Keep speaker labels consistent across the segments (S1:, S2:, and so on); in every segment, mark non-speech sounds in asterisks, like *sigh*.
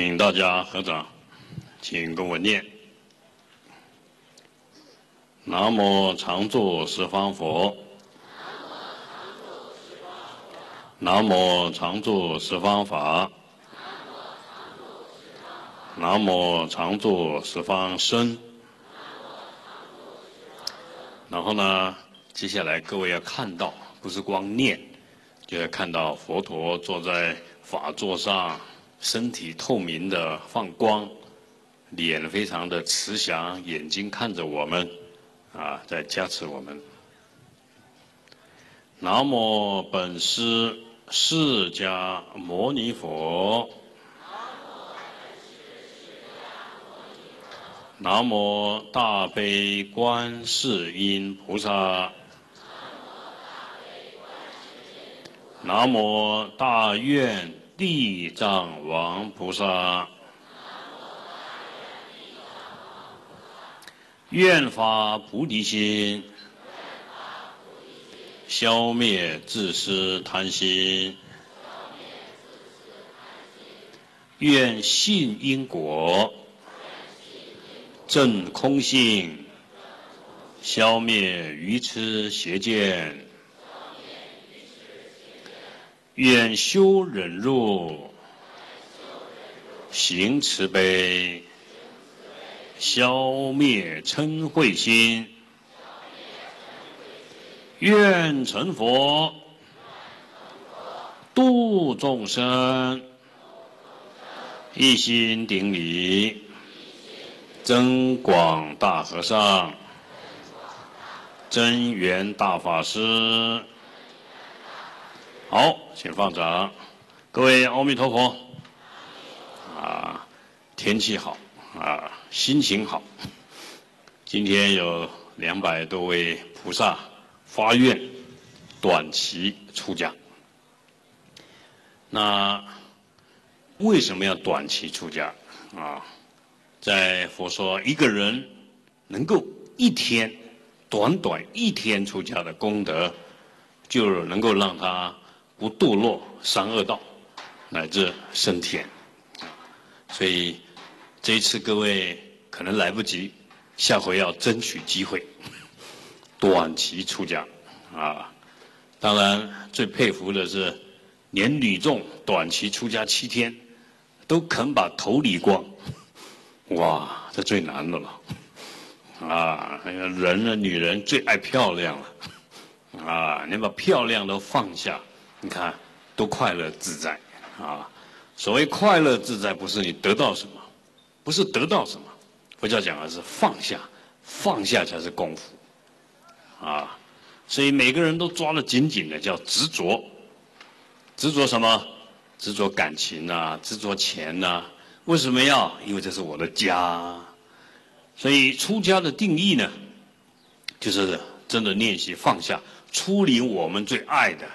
S1: 请大家合掌，请跟我念：南无常住十方佛。南无常住十方法。南无常住十方身。然后呢，接下来各位要看到，不是光念，就要看到佛陀坐在法座上。身体透明的放光，脸非常的慈祥，眼睛看着我们，啊，在加持我们。南无本师释迦牟尼佛。南无大悲观世音菩萨。南无大愿。地藏王菩萨，愿发菩提心，消灭自私贪心，愿信因果，证空性，消灭愚痴邪见。愿修忍辱，行慈悲，消灭嗔恚心。愿成佛，度众生，一心顶礼，增广大和尚，真元大法师。好，请放掌。各位阿弥陀佛。啊，天气好，啊，心情好。今天有两百多位菩萨发愿短期出家。那为什么要短期出家？啊，在佛说，一个人能够一天短短一天出家的功德，就能够让他。不堕落三恶道，乃至升天，所以这一次各位可能来不及，下回要争取机会，短期出家啊！当然最佩服的是，连女众短期出家七天，都肯把头理光，哇，这最难的了啊！人呢，女人最爱漂亮了啊！你把漂亮都放下。你看，都快乐自在啊！所谓快乐自在，不是你得到什么，不是得到什么，佛教讲的是放下，放下才是功夫啊！所以每个人都抓得紧紧的，叫执着。执着什么？执着感情呐，执着钱呐。为什么要？因为这是我的家。所以出家的定义呢，就是真的练习放下，出离我们最爱的。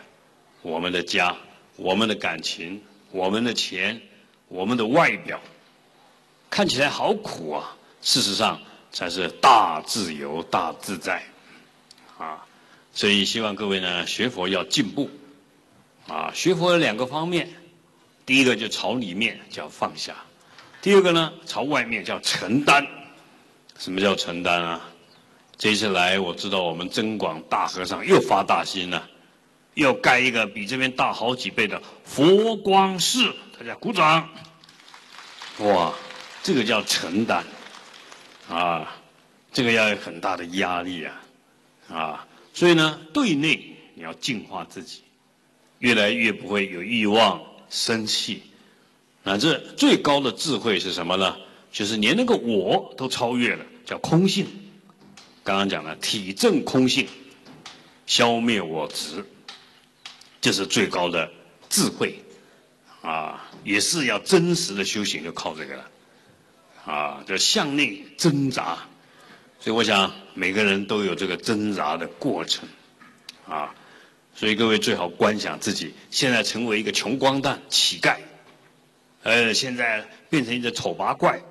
S1: 我们的家，我们的感情，我们的钱，我们的外表，看起来好苦啊！事实上才是大自由、大自在，啊！所以希望各位呢，学佛要进步，啊！学佛有两个方面，第一个就朝里面叫放下，第二个呢朝外面叫承担。什么叫承担啊？这一次来，我知道我们增广大和尚又发大心了。要盖一个比这边大好几倍的佛光寺，大家鼓掌！哇，这个叫承担啊，这个要有很大的压力啊，啊，所以呢，对内你要净化自己，越来越不会有欲望、生气，那这最高的智慧是什么呢？就是连那个我都超越了，叫空性。刚刚讲了体证空性，消灭我执。这是最高的智慧，啊，也是要真实的修行，就靠这个了，啊，就向内挣扎。所以我想每个人都有这个挣扎的过程，啊，所以各位最好观想自己现在成为一个穷光蛋、乞丐，呃，现在变成一只丑八怪，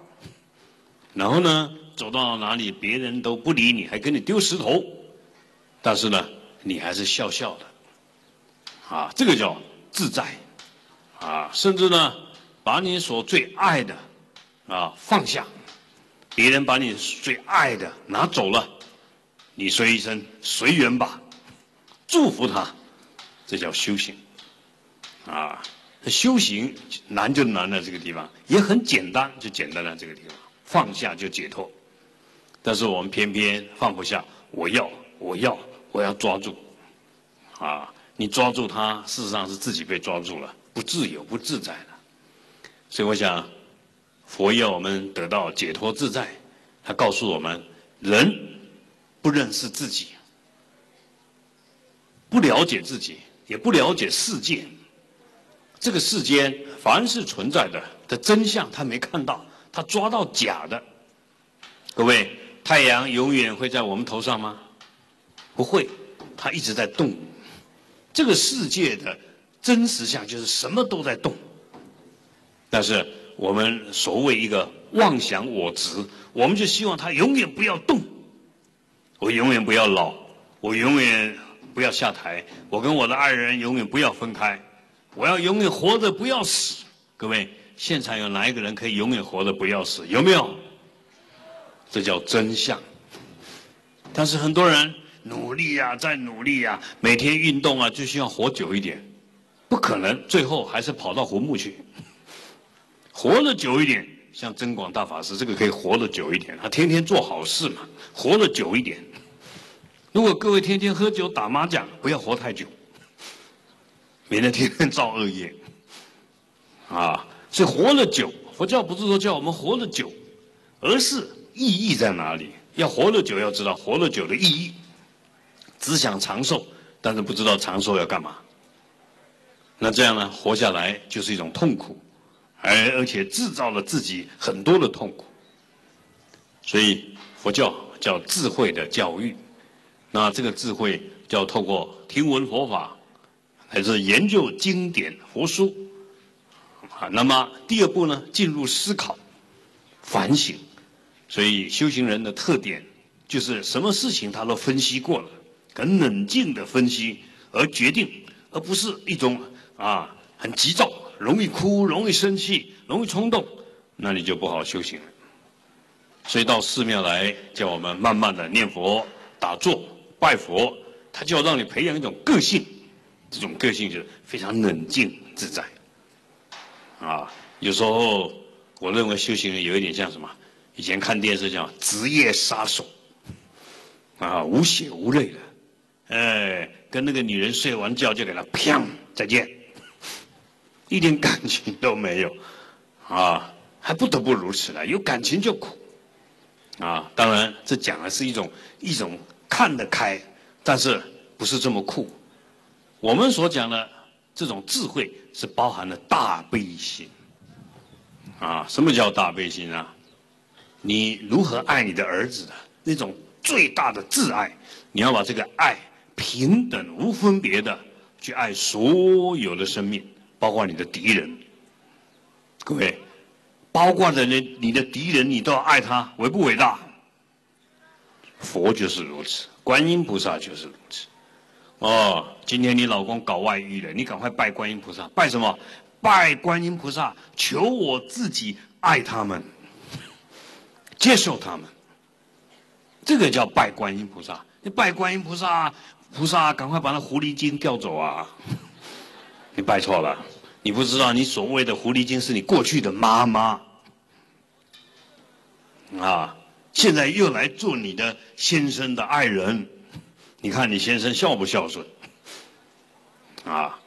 S1: 然后呢，走到哪里别人都不理你，还给你丢石头，但是呢，你还是笑笑的。啊，这个叫自在，啊，甚至呢，把你所最爱的啊放下，别人把你最爱的拿走了，你说一声随缘吧，祝福他，这叫修行啊。修行难就难在这个地方，也很简单，就简单在这个地方，放下就解脱。但是我们偏偏放不下，我要，我要，我要抓住，啊！你抓住它，事实上是自己被抓住了，不自由、不自在了。所以我想，佛要我们得到解脱自在，他告诉我们：人不认识自己，不了解自己，也不了解世界。这个世间凡是存在的的真相，他没看到，他抓到假的。各位，太阳永远会在我们头上吗？不会，它一直在动。这个世界的真实相就是什么都在动。但是我们所谓一个妄想我执，我们就希望它永远不要动，我永远不要老，我永远不要下台，我跟我的爱人永远不要分开。我要永远活着，不要死。各位，现场有哪一个人可以永远活着不要死？有没有？这叫真相。但是很多人努力呀，再努力呀，每天运动啊，就希望活久一点。不可能，最后还是跑到坟墓去。活得久一点，像真广大法师这个可以活得久一点，他天天做好事嘛，活得久一点。如果各位天天喝酒打麻将，不要活太久。免得天天造恶业，啊！所以活得久，佛教不是说叫我们活得久，而是意义在哪里？要活得久，要知道活得久的意义。只想长寿，但是不知道长寿要干嘛。那这样呢？活下来就是一种痛苦，而而且制造了自己很多的痛苦。所以佛教叫智慧的教育，那这个智慧叫透过听闻佛法。还是研究经典佛书，啊，那么第二步呢，进入思考、反省。所以修行人的特点就是什么事情他都分析过了，很冷静的分析而决定，而不是一种啊很急躁、容易哭、容易生气、容易冲动，那你就不好修行了。所以到寺庙来叫我们慢慢的念佛、打坐、拜佛，他就要让你培养一种个性。这种个性就是非常冷静自在，啊，有时候我认为修行人有一点像什么？以前看电视叫职业杀手，啊，无血无泪的，哎，跟那个女人睡完觉就给她砰再见，一点感情都没有，啊，还不得不如此了，有感情就苦，啊，当然这讲的是一种一种看得开，但是不是这么酷。我们所讲的这种智慧是包含了大悲心，啊，什么叫大悲心啊？你如何爱你的儿子的那种最大的挚爱，你要把这个爱平等无分别的去爱所有的生命，包括你的敌人。各位，包括的你你的敌人，你都要爱他，伟不伟大？佛就是如此，观音菩萨就是如此。哦，今天你老公搞外遇了，你赶快拜观音菩萨，拜什么？拜观音菩萨，求我自己爱他们，接受他们。这个叫拜观音菩萨。你拜观音菩萨，菩萨赶快把那狐狸精调走啊！*laughs* 你拜错了，你不知道你所谓的狐狸精是你过去的妈妈啊，现在又来做你的先生的爱人。你看你先生孝不孝顺？啊，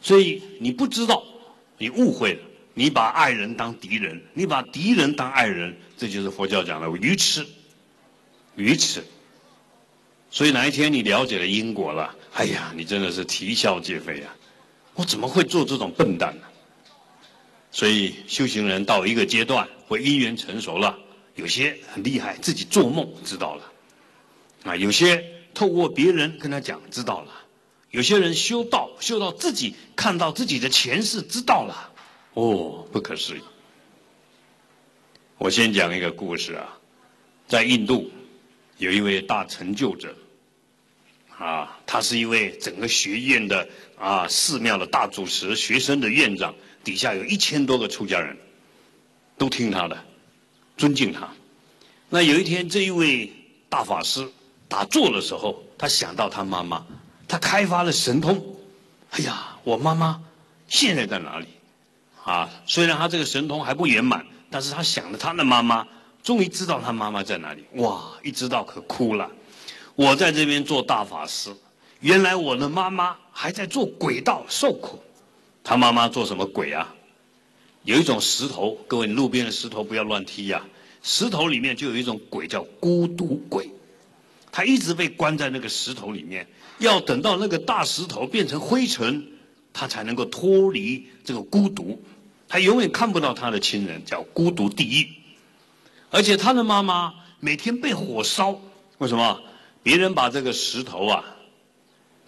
S1: 所以你不知道，你误会了，你把爱人当敌人，你把敌人当爱人，这就是佛教讲的愚痴，愚痴。所以哪一天你了解了因果了，哎呀，你真的是啼笑皆非啊！我怎么会做这种笨蛋呢？所以修行人到一个阶段，或因缘成熟了，有些很厉害，自己做梦知道了，啊，有些。透过别人跟他讲，知道了。有些人修道，修到自己看到自己的前世，知道了。哦，不可思议！我先讲一个故事啊，在印度有一位大成就者，啊，他是一位整个学院的啊寺庙的大主持，学生的院长，底下有一千多个出家人，都听他的，尊敬他。那有一天，这一位大法师打坐的时候，他想到他妈妈，他开发了神通。哎呀，我妈妈现在在哪里？啊，虽然他这个神通还不圆满，但是他想着他的妈妈，终于知道他妈妈在哪里。哇，一知道可哭了。我在这边做大法师，原来我的妈妈还在做鬼道受苦。他妈妈做什么鬼啊？有一种石头，各位路边的石头不要乱踢呀。石头里面就有一种鬼叫孤独鬼，他一直被关在那个石头里面，要等到那个大石头变成灰尘，他才能够脱离这个孤独。他永远看不到他的亲人，叫孤独地狱。而且他的妈妈每天被火烧，为什么？别人把这个石头啊。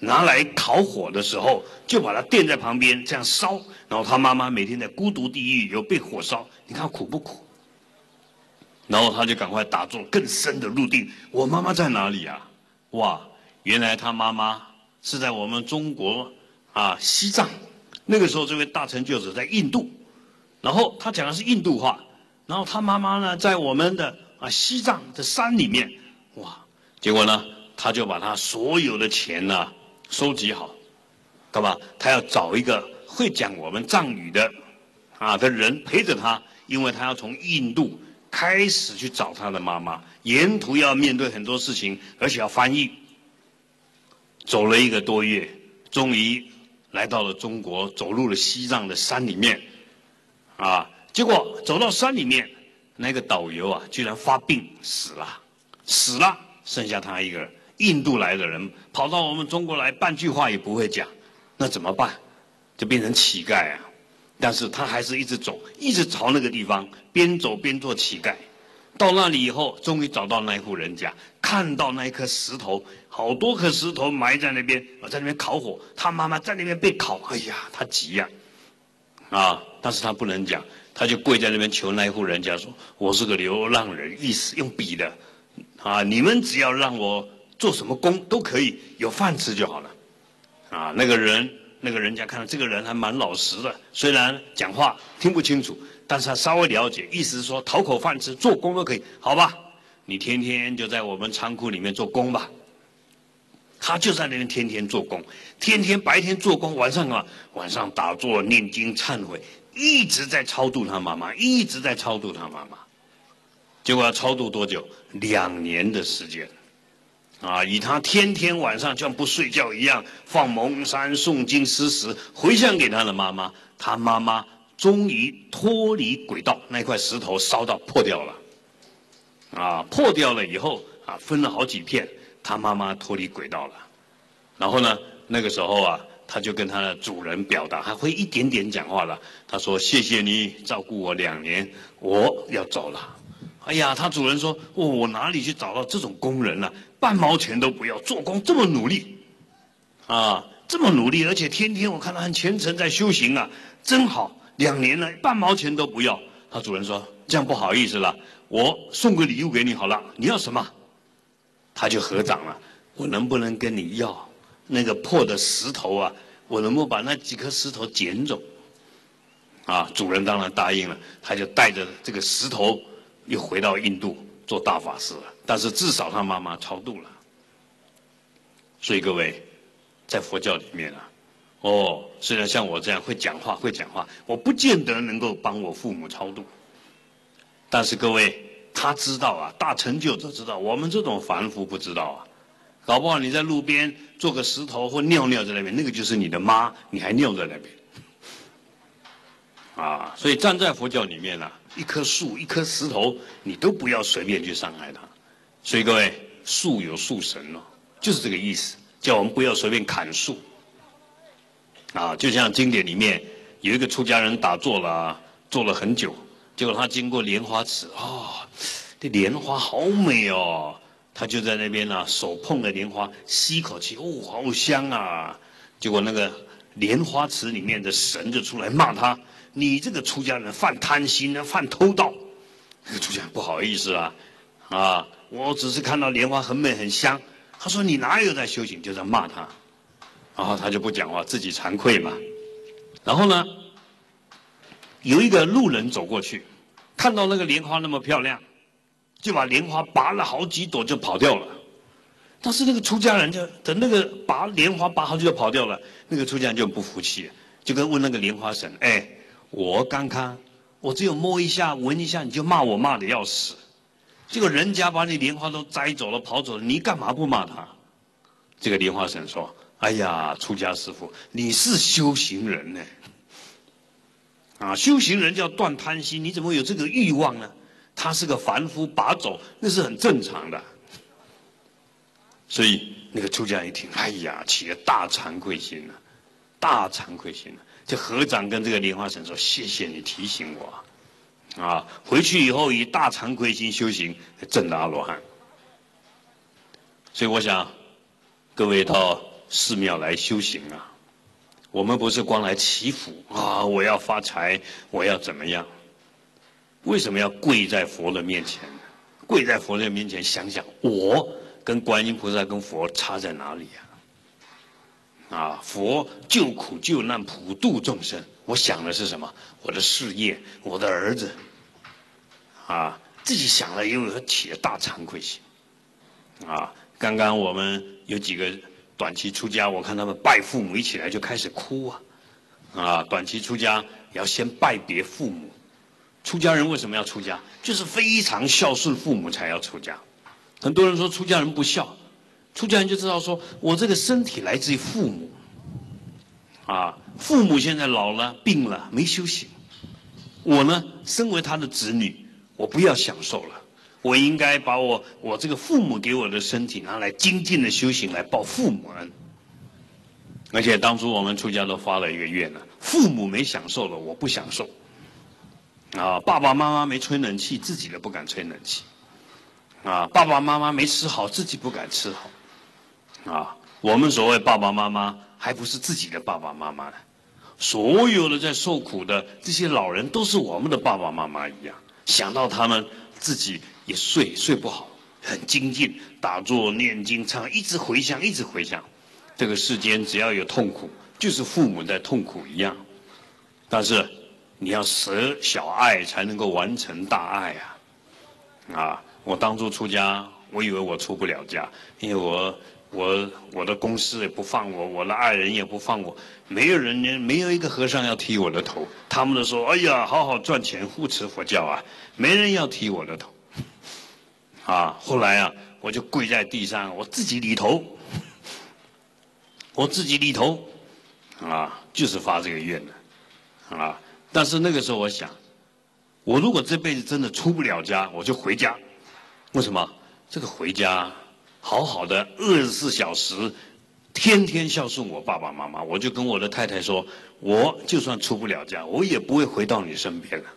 S1: 拿来烤火的时候，就把它垫在旁边这样烧，然后他妈妈每天在孤独地狱有被火烧，你看苦不苦？然后他就赶快打坐更深的入定。我妈妈在哪里啊？哇，原来他妈妈是在我们中国啊西藏。那个时候这位大成就者在印度，然后他讲的是印度话，然后他妈妈呢在我们的啊西藏的山里面，哇，结果呢他就把他所有的钱呢。收集好，干嘛？他要找一个会讲我们藏语的啊的人陪着他，因为他要从印度开始去找他的妈妈，沿途要面对很多事情，而且要翻译。走了一个多月，终于来到了中国，走入了西藏的山里面，啊，结果走到山里面，那个导游啊，居然发病死了，死了，剩下他一个。印度来的人跑到我们中国来，半句话也不会讲，那怎么办？就变成乞丐啊！但是他还是一直走，一直朝那个地方，边走边做乞丐。到那里以后，终于找到那户人家，看到那一颗石头，好多颗石头埋在那边，在那边烤火。他妈妈在那边被烤，哎呀，他急呀！啊！但是他不能讲，他就跪在那边求那一户人家说：“我是个流浪人，意思用笔的啊！你们只要让我。”做什么工都可以，有饭吃就好了，啊，那个人那个人家看到这个人还蛮老实的，虽然讲话听不清楚，但是他稍微了解，意思是说讨口饭吃，做工都可以，好吧？你天天就在我们仓库里面做工吧。他就在那边天天做工，天天白天做工，晚上啊晚上打坐念经忏悔，一直在超度他妈妈，一直在超度他妈妈。结果要超度多久？两年的时间。啊，以他天天晚上像不睡觉一样放蒙山诵经施食回向给他的妈妈，他妈妈终于脱离轨道，那块石头烧到破掉了。啊，破掉了以后啊，分了好几片，他妈妈脱离轨道了。然后呢，那个时候啊，他就跟他的主人表达，还会一点点讲话了。他说：“谢谢你照顾我两年，我要走了。”哎呀，他主人说：“哦，我哪里去找到这种工人了？半毛钱都不要，做工这么努力，啊，这么努力，而且天天我看他很虔诚在修行啊，真好。两年了，半毛钱都不要。”他主人说：“这样不好意思了，我送个礼物给你好了。你要什么？”他就合掌了：“我能不能跟你要那个破的石头啊？我能不能把那几颗石头捡走？”啊，主人当然答应了，他就带着这个石头。又回到印度做大法师了，但是至少他妈妈超度了。所以各位，在佛教里面啊，哦，虽然像我这样会讲话会讲话，我不见得能够帮我父母超度。但是各位，他知道啊，大成就者知道，我们这种凡夫不知道啊。搞不好你在路边做个石头或尿尿在那边，那个就是你的妈，你还尿在那边。啊，所以站在佛教里面呢，一棵树、一颗石头，你都不要随便去伤害它。所以各位，树有树神哦，就是这个意思，叫我们不要随便砍树。啊，就像经典里面有一个出家人打坐了，坐了很久，结果他经过莲花池，啊，这莲花好美哦，他就在那边呢，手碰了莲花，吸一口气，哦，好香啊。结果那个莲花池里面的神就出来骂他。你这个出家人犯贪心呢，犯偷盗。那个出家人不好意思啊，啊，我只是看到莲花很美很香。他说你哪有在修行，就在骂他，然后他就不讲话，自己惭愧嘛。然后呢，有一个路人走过去，看到那个莲花那么漂亮，就把莲花拔了好几朵就跑掉了。但是那个出家人就等那个拔莲花拔好几朵跑掉了，那个出家人就不服气，就跟问那个莲花神：“哎，我刚刚我只有摸一下闻一下，你就骂我骂的要死，结果人家把你莲花都摘走了跑走了，你干嘛不骂他？”这个莲花神说：“哎呀，出家师傅，你是修行人呢。”啊，修行人叫断贪心，你怎么有这个欲望呢？他是个凡夫，拔走那是很正常的。所以那个出家一听，哎呀，起了大惭愧心了，大惭愧心了。这和尚跟这个莲花神说：“谢谢你提醒我，啊，回去以后以大惭愧心修行，证的阿罗汉。”所以我想，各位到寺庙来修行啊。我们不是光来祈福啊！我要发财，我要怎么样？为什么要跪在佛的面前？跪在佛的面前，想想我跟观音菩萨、跟佛差在哪里呀？啊，佛救苦救难、普度众生，我想的是什么？我的事业，我的儿子，啊，自己想了又起了大惭愧心，啊，刚刚我们有几个。短期出家，我看他们拜父母一起来就开始哭啊，啊！短期出家要先拜别父母。出家人为什么要出家？就是非常孝顺父母才要出家。很多人说出家人不孝，出家人就知道说我这个身体来自于父母，啊，父母现在老了病了没修行，我呢身为他的子女，我不要享受了。我应该把我我这个父母给我的身体拿来精进的修行来报父母恩，而且当初我们出家都发了一个愿呢，父母没享受了，我不享受，啊，爸爸妈妈没吹冷气，自己都不敢吹冷气，啊，爸爸妈妈没吃好，自己不敢吃好，啊，我们所谓爸爸妈妈还不是自己的爸爸妈妈呢，所有的在受苦的这些老人都是我们的爸爸妈妈一样，想到他们自己。也睡睡不好，很精进，打坐、念经、唱，一直回想，一直回想。这个世间只要有痛苦，就是父母在痛苦一样。但是你要舍小爱，才能够完成大爱啊！啊，我当初出家，我以为我出不了家，因为我我我的公司也不放我，我的爱人也不放我，没有人没有一个和尚要剃我的头，他们都说：“哎呀，好好赚钱，护持佛教啊！”没人要剃我的头。啊，后来啊，我就跪在地上，我自己理头，我自己理头，啊，就是发这个愿的，啊，但是那个时候我想，我如果这辈子真的出不了家，我就回家，为什么？这个回家，好好的二十四小时，天天孝顺我爸爸妈妈，我就跟我的太太说，我就算出不了家，我也不会回到你身边了。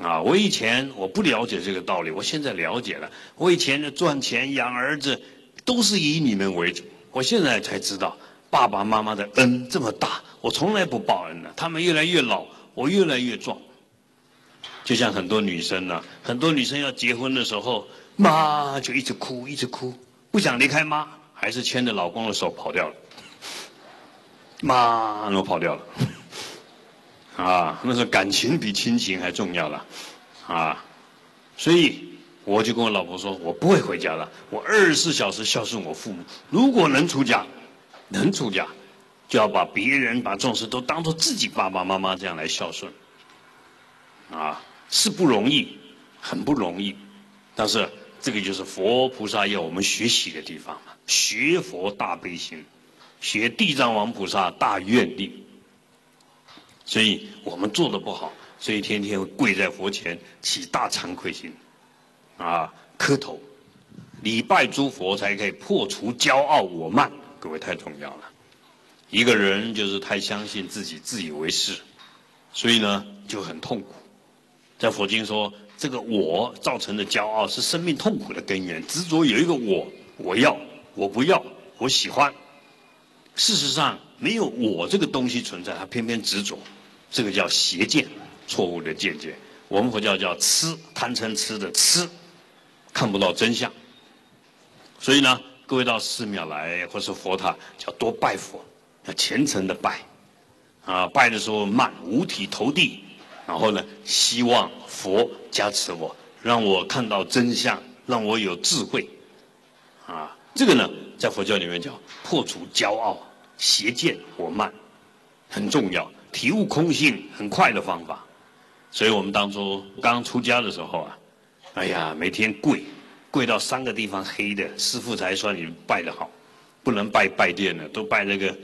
S1: 啊，我以前我不了解这个道理，我现在了解了。我以前的赚钱养儿子，都是以你们为主。我现在才知道，爸爸妈妈的恩这么大，我从来不报恩的。他们越来越老，我越来越壮。就像很多女生呢，很多女生要结婚的时候，妈就一直哭，一直哭，不想离开妈，还是牵着老公的手跑掉了。妈，我跑掉了。啊，那是感情比亲情还重要了，啊，所以我就跟我老婆说，我不会回家了，我二十四小时孝顺我父母。如果能出家，能出家，就要把别人、把众生都当做自己爸爸妈妈这样来孝顺，啊，是不容易，很不容易，但是这个就是佛菩萨要我们学习的地方嘛，学佛大悲心，学地藏王菩萨大愿力。所以我们做的不好，所以天天跪在佛前起大惭愧心，啊，磕头，礼拜诸佛才可以破除骄傲我慢。各位太重要了，一个人就是太相信自己，自以为是，所以呢就很痛苦。在佛经说，这个我造成的骄傲是生命痛苦的根源。执着有一个我，我要，我不要，我喜欢。事实上没有我这个东西存在，他偏偏执着。这个叫邪见，错误的见解。我们佛教叫痴，贪嗔痴的痴，看不到真相。所以呢，各位到寺庙来或是佛塔，叫多拜佛，虔诚的拜。啊，拜的时候慢，五体投地，然后呢，希望佛加持我，让我看到真相，让我有智慧，啊，这个呢，在佛教里面叫破除骄傲、邪见、我慢，很重要，体悟空性很快的方法。所以我们当初刚出家的时候啊，哎呀，每天跪，跪到三个地方黑的，师傅才说你拜得好，不能拜拜殿的，都拜那个。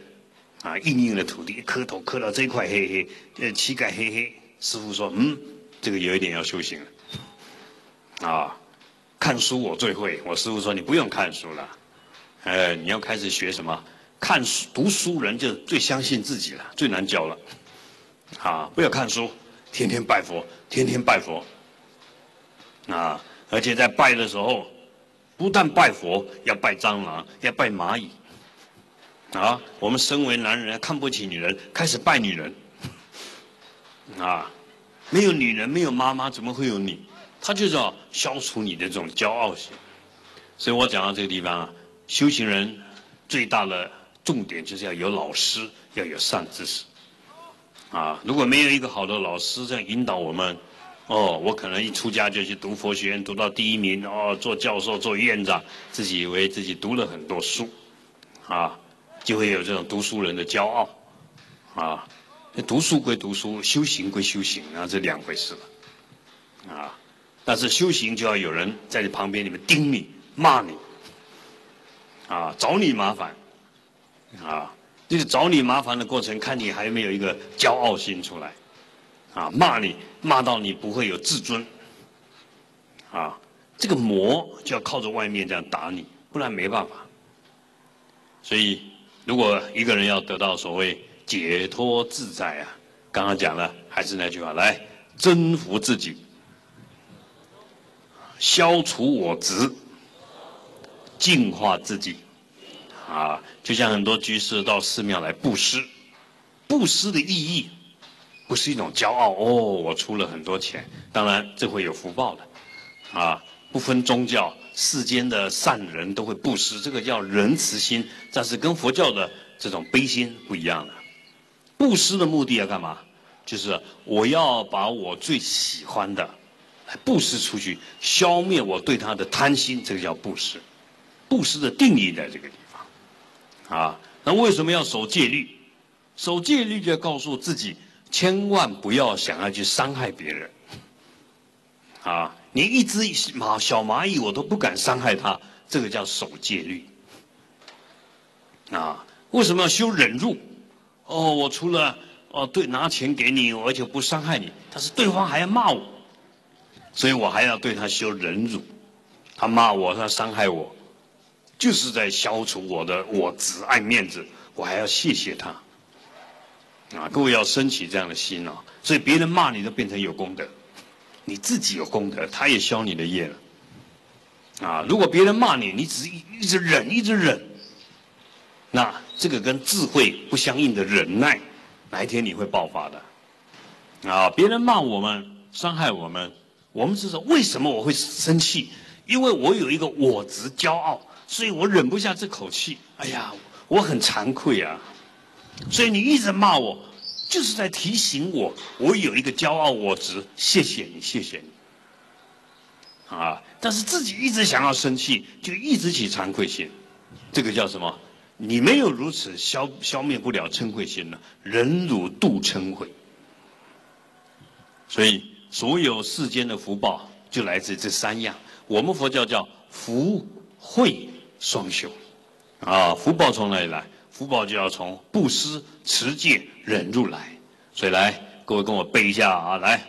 S1: 啊，硬硬的土地，磕头磕到这块黑黑，呃，膝盖黑黑。师傅说：“嗯，这个有一点要修行了。”啊，看书我最会。我师傅说：“你不用看书了，呃，你要开始学什么？看书读书人就最相信自己了，最难教了。啊，不要看书，天天拜佛，天天拜佛。啊，而且在拜的时候，不但拜佛，要拜蟑螂，要拜蚂蚁。”啊，我们身为男人看不起女人，开始拜女人。*laughs* 啊，没有女人，没有妈妈，怎么会有你？他就是要消除你的这种骄傲心。所以我讲到这个地方啊，修行人最大的重点就是要有老师，要有善知识。啊，如果没有一个好的老师这样引导我们，哦，我可能一出家就去读佛学院，读到第一名，哦，做教授，做院长，自己以为自己读了很多书，啊。就会有这种读书人的骄傲，啊，读书归读书，修行归修行，那，这两回事了，啊，但是修行就要有人在你旁边，里面盯你、骂你，啊，找你麻烦，啊，这个找你麻烦的过程，看你还有没有一个骄傲心出来，啊，骂你骂到你不会有自尊，啊，这个魔就要靠着外面这样打你，不然没办法，所以。如果一个人要得到所谓解脱自在啊，刚刚讲了，还是那句话，来征服自己，消除我执，净化自己，啊，就像很多居士到寺庙来布施，布施的意义不是一种骄傲哦，我出了很多钱，当然这会有福报的，啊，不分宗教。世间的善人都会布施，这个叫仁慈心，但是跟佛教的这种悲心不一样的。布施的目的要干嘛？就是我要把我最喜欢的来布施出去，消灭我对他的贪心，这个叫布施。布施的定义在这个地方。啊，那为什么要守戒律？守戒律就要告诉自己，千万不要想要去伤害别人。啊。连一只蚂小蚂蚁我都不敢伤害它，这个叫守戒律。啊，为什么要修忍辱？哦，我除了哦对拿钱给你，而且不伤害你，但是对方还要骂我，所以我还要对他修忍辱。他骂我，他伤害我，就是在消除我的我只爱面子，我还要谢谢他。啊，各位要升起这样的心啊，所以别人骂你都变成有功德。你自己有功德，他也消你的业了。啊，如果别人骂你，你只一一直忍，一直忍，那这个跟智慧不相应的忍耐，哪一天你会爆发的？啊，别人骂我们，伤害我们，我们是说为什么我会生气？因为我有一个我执骄傲，所以我忍不下这口气。哎呀，我很惭愧啊。所以你一直骂我。就是在提醒我，我有一个骄傲我执，谢谢你，谢谢你，啊！但是自己一直想要生气，就一直起惭愧心，这个叫什么？你没有如此消消灭不了嗔恚心呢？忍辱度嗔恚，所以所有世间的福报就来自这三样。我们佛教叫福慧双修，啊，福报从哪里来？福报就要从布施、持戒、忍辱来，所以来，各位跟我背一下啊！来，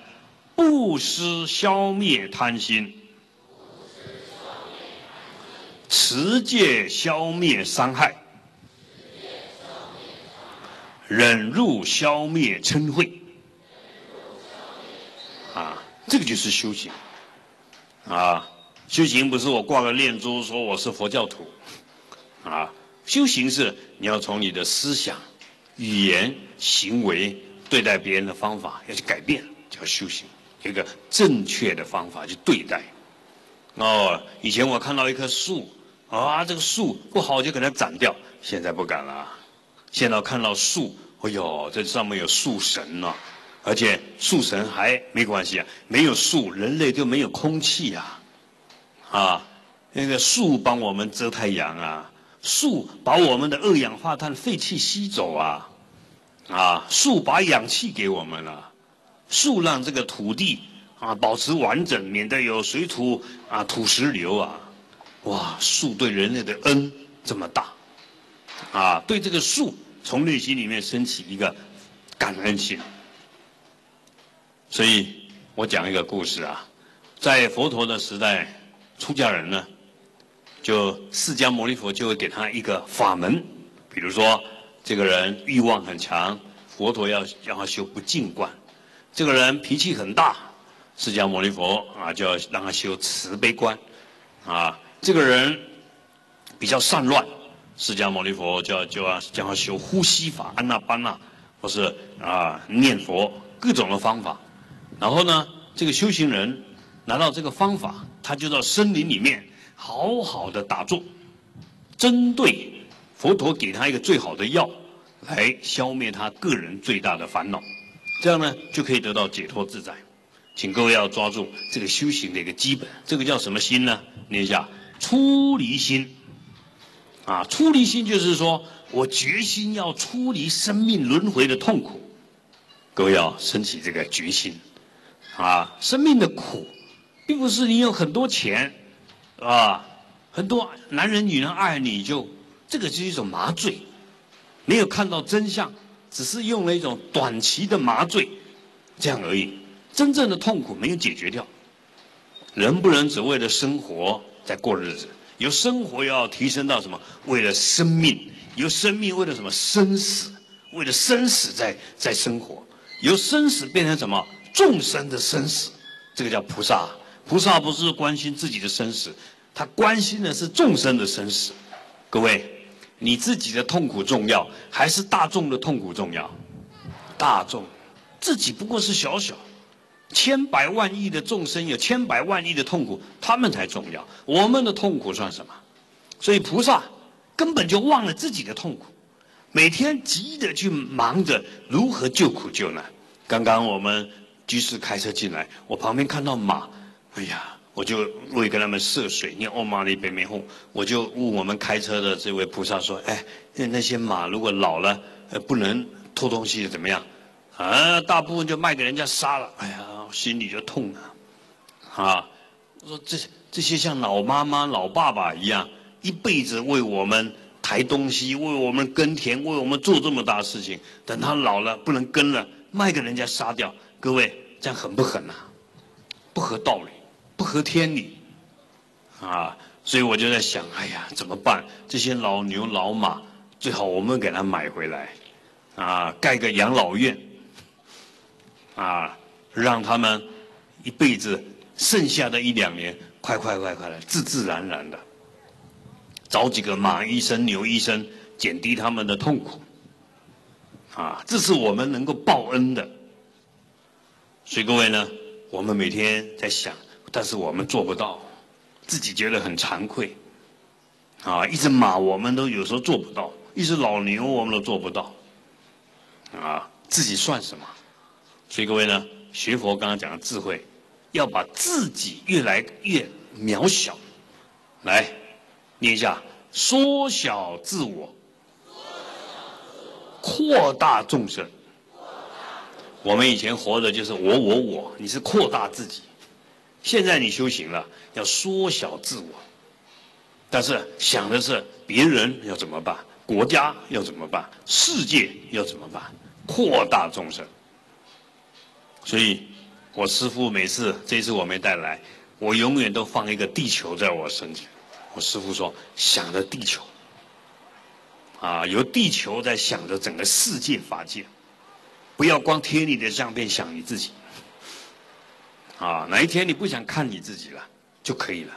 S1: 布施消灭贪心，持戒消灭伤害，忍辱消灭嗔恚，啊，这个就是修行啊！修行不是我挂个念珠说我是佛教徒啊。修行是你要从你的思想、语言、行为对待别人的方法要去改变，叫修行。一个正确的方法去对待。哦，以前我看到一棵树，啊，这个树不好就给它斩掉，现在不敢了。现在看到树，哎呦，这上面有树神呐，而且树神还没关系啊，没有树，人类就没有空气呀，啊，那个树帮我们遮太阳啊，树把我们的二氧化碳废气吸走啊，啊，树把氧气给我们了，树让这个土地啊保持完整，免得有水土啊土石流啊，哇，树对人类的恩这么大，啊，对这个树从内心里面升起一个感恩心。所以我讲一个故事啊，在佛陀的时代，出家人呢，就释迦牟尼佛就会给他一个法门，比如说这个人欲望很强，佛陀要让他修不净观；这个人脾气很大，释迦牟尼佛啊就要让他修慈悲观；啊，这个人比较散乱，释迦牟尼佛就要就要叫他修呼吸法、安那班那，或是啊念佛各种的方法。然后呢，这个修行人拿到这个方法，他就到森林里面好好的打坐，针对佛陀给他一个最好的药，来消灭他个人最大的烦恼，这样呢就可以得到解脱自在。请各位要抓住这个修行的一个基本，这个叫什么心呢？念一下：出离心。啊，出离心就是说我决心要出离生命轮回的痛苦。各位要升起这个决心。啊，生命的苦，并不是你有很多钱，啊，很多男人女人爱你就，这个是一种麻醉，没有看到真相，只是用了一种短期的麻醉，这样而已。真正的痛苦没有解决掉。人不能只为了生活在过日子，由生活要提升到什么？为了生命，由生命为了什么？生死，为了生死在在生活，由生死变成什么？众生的生死，这个叫菩萨。菩萨不是关心自己的生死，他关心的是众生的生死。各位，你自己的痛苦重要，还是大众的痛苦重要？大众，自己不过是小小，千百万亿的众生有千百万亿的痛苦，他们才重要。我们的痛苦算什么？所以菩萨根本就忘了自己的痛苦，每天急着去忙着如何救苦救难。刚刚我们。居士开车进来，我旁边看到马，哎呀，我就为跟他们涉水。你欧马那边没空，我就问我们开车的这位菩萨说：“哎，那那些马如果老了，呃，不能拖东西怎么样？”啊，大部分就卖给人家杀了。哎呀，心里就痛了。啊，我说这这些像老妈妈、老爸爸一样，一辈子为我们抬东西，为我们耕田，为我们做这么大的事情，等他老了不能耕了，卖给人家杀掉。各位，这样狠不狠呐？不合道理，不合天理，啊！所以我就在想，哎呀，怎么办？这些老牛老马，最好我们给他买回来，啊，盖个养老院，啊，让他们一辈子剩下的一两年，快快快快的，自自然然的，找几个马医生、牛医生，减低他们的痛苦，啊，这是我们能够报恩的。所以各位呢，我们每天在想，但是我们做不到，自己觉得很惭愧，啊，一只马我们都有时候做不到，一只老牛我们都做不到，啊，自己算什么？所以各位呢，学佛刚刚讲的智慧，要把自己越来越渺小，来念一下：缩小自我，扩大众生。我们以前活的就是我我我，你是扩大自己。现在你修行了，要缩小自我，但是想的是别人要怎么办，国家要怎么办，世界要怎么办，扩大众生。所以，我师父每次这次我没带来，我永远都放一个地球在我身前。我师父说，想着地球，啊，由地球在想着整个世界法界。不要光贴你的相片想你自己，啊，哪一天你不想看你自己了就可以了，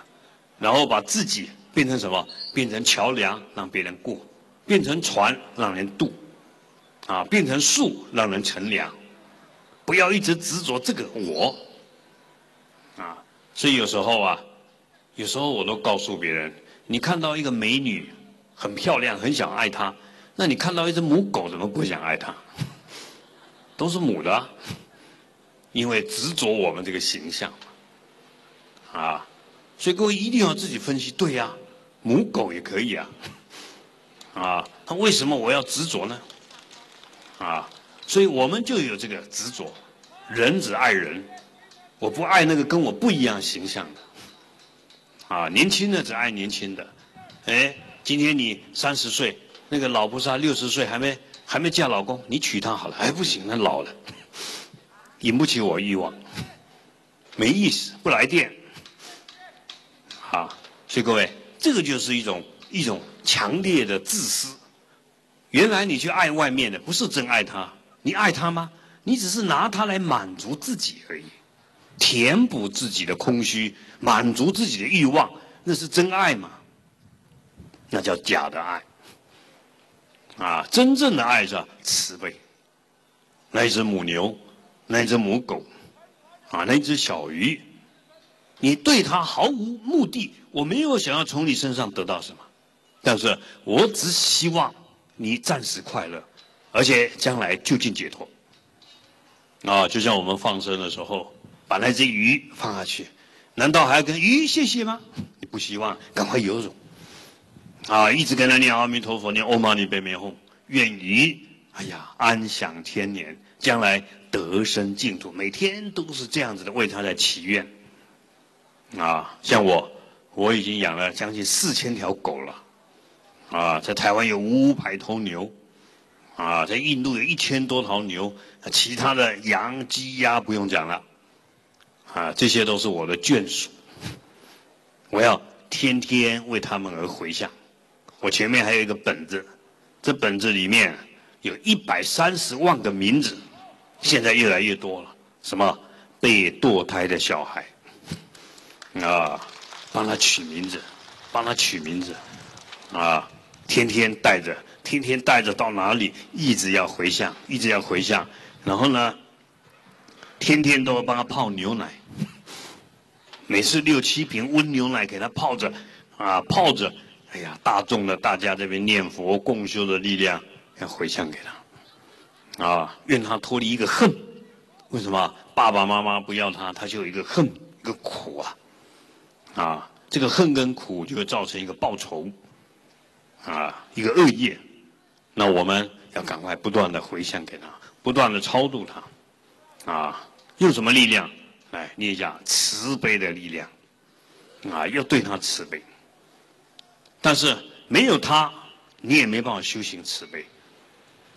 S1: 然后把自己变成什么？变成桥梁让别人过，变成船让人渡，啊，变成树让人乘凉。不要一直执着这个我，啊，所以有时候啊，有时候我都告诉别人，你看到一个美女很漂亮，很想爱她，那你看到一只母狗怎么不想爱它？都是母的，因为执着我们这个形象啊，所以各位一定要自己分析。对呀，母狗也可以啊，啊，那为什么我要执着呢？啊，所以我们就有这个执着，人只爱人，我不爱那个跟我不一样形象的。啊，年轻的只爱年轻的，哎，今天你三十岁，那个老菩萨六十岁还没还没嫁老公，你娶她好了，哎，不行，那老了。引不起我欲望，没意思，不来电。好，所以各位，这个就是一种一种强烈的自私。原来你去爱外面的，不是真爱他，你爱他吗？你只是拿他来满足自己而已，填补自己的空虚，满足自己的欲望，那是真爱吗？那叫假的爱。啊，真正的爱是慈悲。那一只母牛。那只母狗，啊，那只小鱼，你对它毫无目的，我没有想要从你身上得到什么，但是我只希望你暂时快乐，而且将来就近解脱。啊，就像我们放生的时候，把那只鱼放下去，难道还要跟鱼谢谢吗？你不希望赶快游泳，啊，一直跟他念阿弥陀佛，念嗡嘛呢呗咪吽，愿鱼，哎呀，安享天年，将来。得生净土，每天都是这样子的为他在祈愿。啊，像我，我已经养了将近四千条狗了。啊，在台湾有五百头牛，啊，在印度有一千多头牛，其他的羊、鸡、鸭不用讲了。啊，这些都是我的眷属，我要天天为他们而回向。我前面还有一个本子，这本子里面有一百三十万个名字。现在越来越多了，什么被堕胎的小孩，啊，帮他取名字，帮他取名字，啊，天天带着，天天带着到哪里，一直要回向，一直要回向，然后呢，天天都要帮他泡牛奶，每次六七瓶温牛奶给他泡着，啊，泡着，哎呀，大众的大家这边念佛共修的力量要回向给他。啊，愿他脱离一个恨，为什么？爸爸妈妈不要他，他就有一个恨，一个苦啊，啊，这个恨跟苦就会造成一个报仇，啊，一个恶业，那我们要赶快不断的回向给他，不断的超度他，啊，用什么力量？来念一下慈悲的力量，啊，要对他慈悲，但是没有他，你也没办法修行慈悲。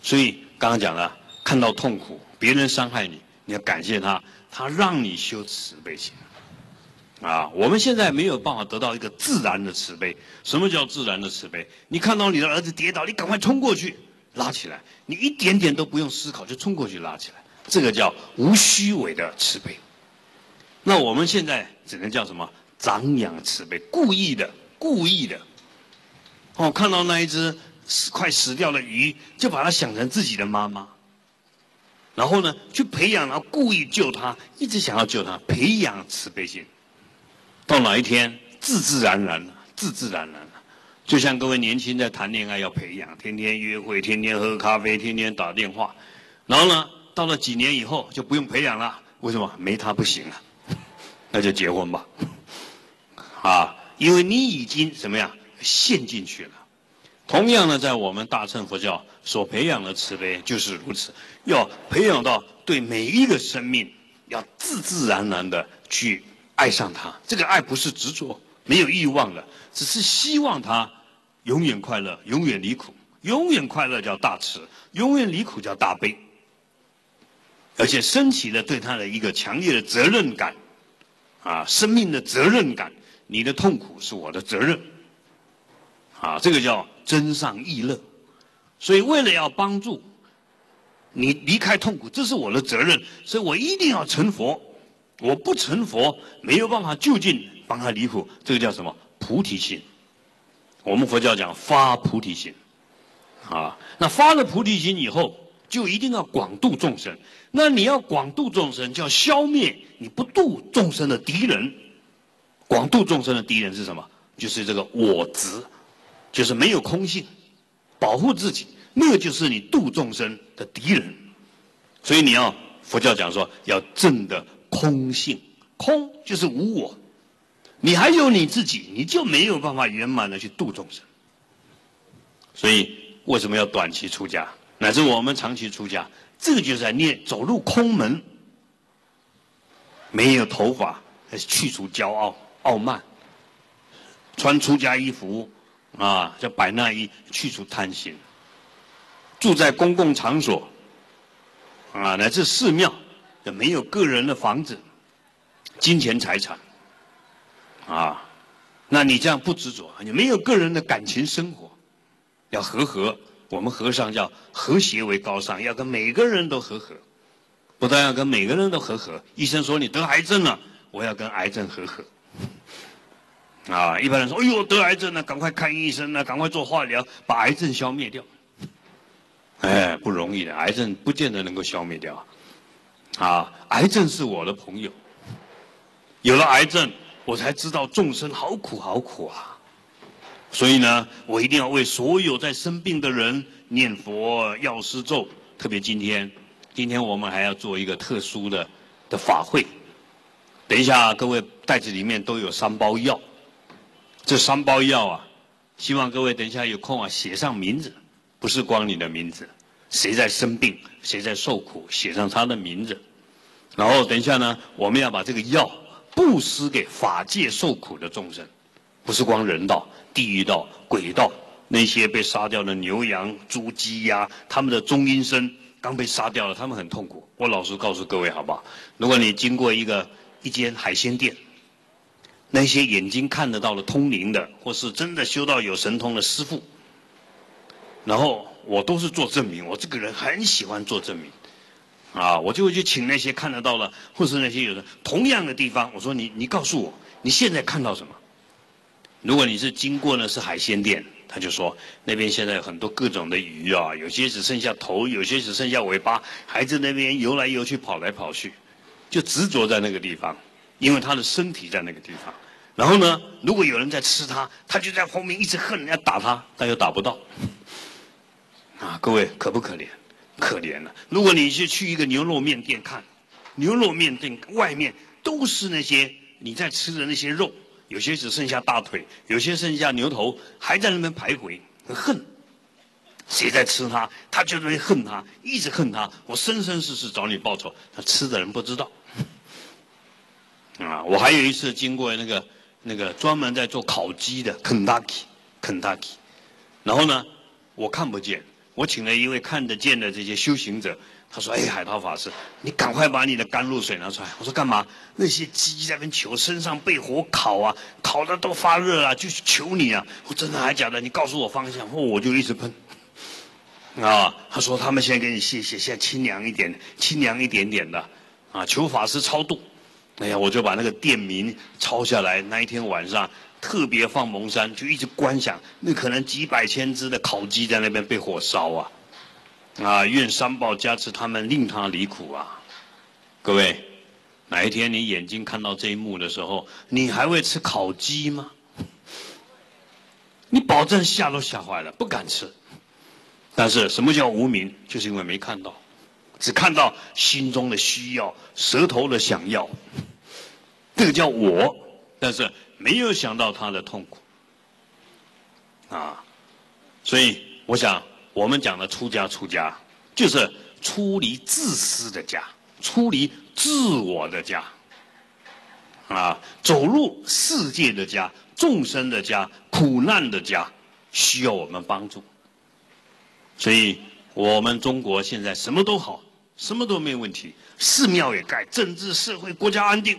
S1: 所以刚刚讲了，看到痛苦，别人伤害你，你要感谢他，他让你修慈悲心。啊，我们现在没有办法得到一个自然的慈悲。什么叫自然的慈悲？你看到你的儿子跌倒，你赶快冲过去拉起来，你一点点都不用思考就冲过去拉起来，这个叫无虚伪的慈悲。那我们现在只能叫什么？长养慈悲，故意的，故意的。哦，看到那一只。死快死掉的鱼，就把它想成自己的妈妈，然后呢，去培养，然后故意救它，一直想要救它，培养慈悲心。到哪一天，自自然然了，自自然然了。就像各位年轻在谈恋爱要培养，天天约会，天天喝咖啡，天天打电话，然后呢，到了几年以后就不用培养了。为什么？没他不行啊，那就结婚吧。啊，因为你已经什么呀，陷进去了。同样呢，在我们大乘佛教所培养的慈悲就是如此，要培养到对每一个生命要自自然然的去爱上他。这个爱不是执着，没有欲望的，只是希望他永远快乐，永远离苦。永远快乐叫大慈，永远离苦叫大悲。而且升起了对他的一个强烈的责任感，啊，生命的责任感。你的痛苦是我的责任，啊，这个叫。真上易乐，所以为了要帮助你离开痛苦，这是我的责任，所以我一定要成佛。我不成佛，没有办法就近帮他离苦，这个叫什么菩提心？我们佛教讲发菩提心，啊，那发了菩提心以后，就一定要广度众生。那你要广度众生，就要消灭你不度众生的敌人。广度众生的敌人是什么？就是这个我执。就是没有空性，保护自己，那个就是你度众生的敌人。所以你要佛教讲说要证的空性，空就是无我，你还有你自己，你就没有办法圆满的去度众生。所以为什么要短期出家，乃至我们长期出家，这个就是在念走入空门，没有头发，去除骄傲傲慢，穿出家衣服啊，叫百纳衣，去除贪心，住在公共场所。啊，乃至寺庙也没有个人的房子、金钱财产，啊，那你这样不执着，你没有个人的感情生活，要和和。我们和尚叫和谐为高尚，要跟每个人都和和，不但要跟每个人都和和。医生说你得癌症了，我要跟癌症和和。啊，一般人说，哎呦，得癌症了，赶快看医生了，赶快做化疗，把癌症消灭掉。哎，不容易的，癌症不见得能够消灭掉。啊，癌症是我的朋友。有了癌症，我才知道众生好苦好苦啊。所以呢，我一定要为所有在生病的人念佛药师咒。特别今天，今天我们还要做一个特殊的的法会。等一下，各位袋子里面都有三包药。这三包药啊，希望各位等一下有空啊，写上名字。不是光你的名字，谁在生病，谁在受苦，写上他的名字。然后等一下呢，我们要把这个药布施给法界受苦的众生，不是光人道、地狱道、鬼道那些被杀掉的牛羊、猪鸡鸭，他们的中阴身刚被杀掉了，他们很痛苦。我老实告诉各位，好不好？如果你经过一个一间海鲜店，那些眼睛看得到的通灵的，或是真的修到有神通的师傅。然后我都是做证明，我这个人很喜欢做证明，啊，我就会去请那些看得到了，或是那些有的同样的地方，我说你你告诉我你现在看到什么？如果你是经过呢是海鲜店，他就说那边现在有很多各种的鱼啊，有些只剩下头，有些只剩下尾巴，还在那边游来游去跑来跑去，就执着在那个地方，因为他的身体在那个地方。然后呢，如果有人在吃它，他就在后面一直恨人家打他，但又打不到。啊，各位可不可怜？可怜了。如果你去去一个牛肉面店看，牛肉面店外面都是那些你在吃的那些肉，有些只剩下大腿，有些剩下牛头，还在那边徘徊，很恨。谁在吃它，他就会恨他，一直恨他。我生生世世找你报仇，他吃的人不知道。啊，我还有一次经过那个那个专门在做烤鸡的肯塔基，肯塔基，然后呢，我看不见。我请了一位看得见的这些修行者，他说：“哎，海涛法师，你赶快把你的甘露水拿出来。”我说：“干嘛？那些鸡在那边求，身上被火烤啊，烤的都发热了，就求你啊！我真的还假的？你告诉我方向，我就一直喷。啊，他说他们先给你谢谢，现在清凉一点，清凉一点点的，啊，求法师超度。哎呀，我就把那个店名抄下来，那一天晚上。”特别放蒙山，就一直观想，那可能几百千只的烤鸡在那边被火烧啊！啊，愿三宝加持他们，令他离苦啊！各位，哪一天你眼睛看到这一幕的时候，你还会吃烤鸡吗？你保证吓都吓坏了，不敢吃。但是什么叫无名？就是因为没看到，只看到心中的需要，舌头的想要，这个叫我。但是。没有想到他的痛苦，啊，所以我想，我们讲的出家，出家就是出离自私的家，出离自我的家，啊，走入世界的家，众生的家，苦难的家，需要我们帮助。所以，我们中国现在什么都好，什么都没问题，寺庙也盖，政治社会国家安定，